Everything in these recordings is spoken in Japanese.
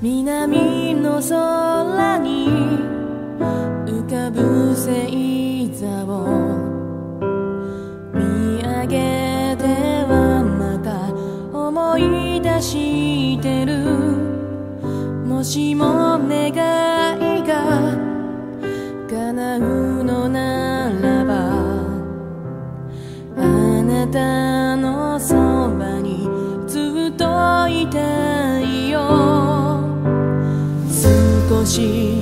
南の空に浮かぶ星座を見上げてはまた思い出してる。もしも願い ti.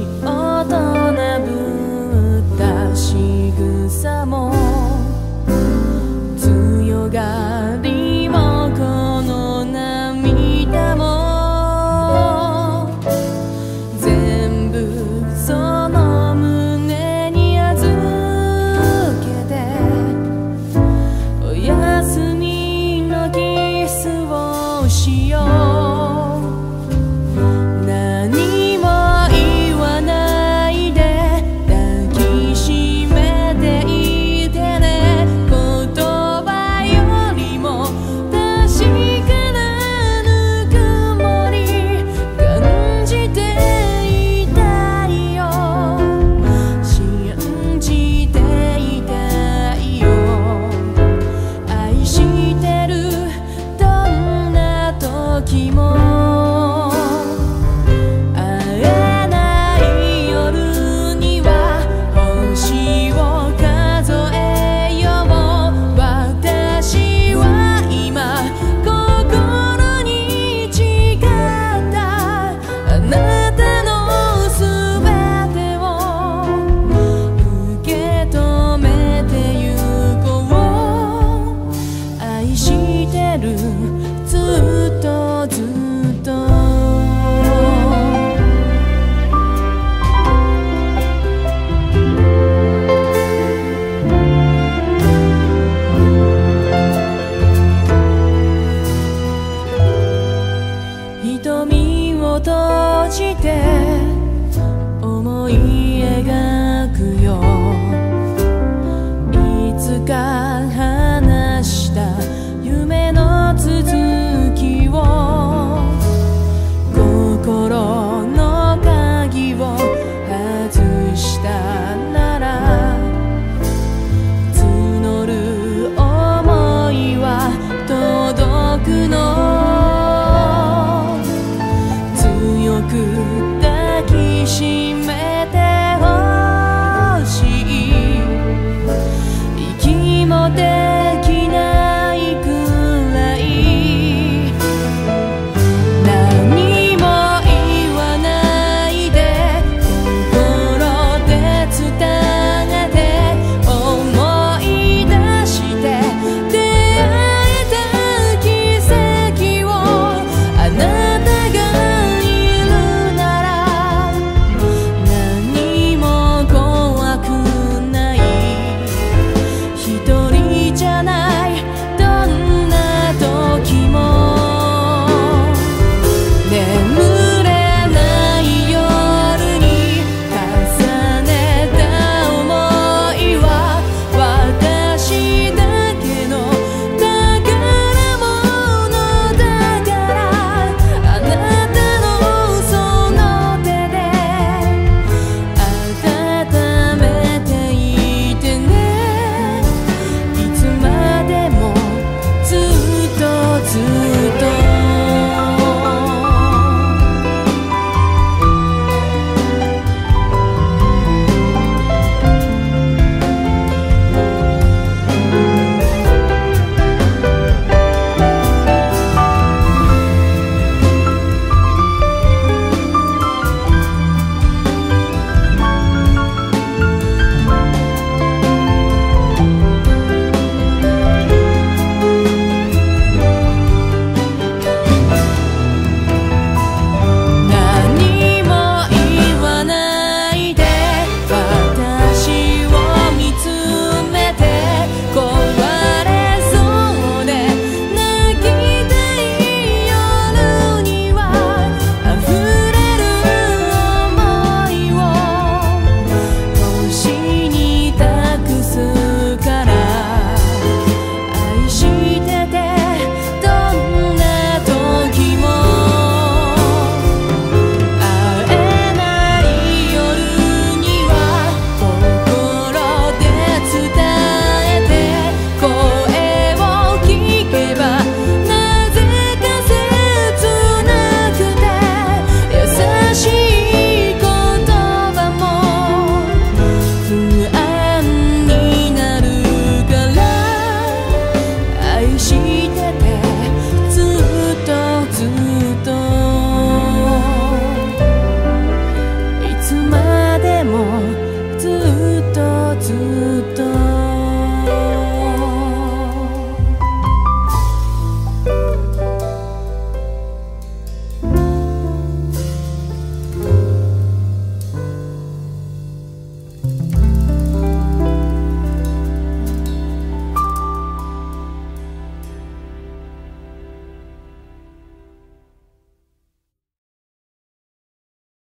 てる。ずっとずっと」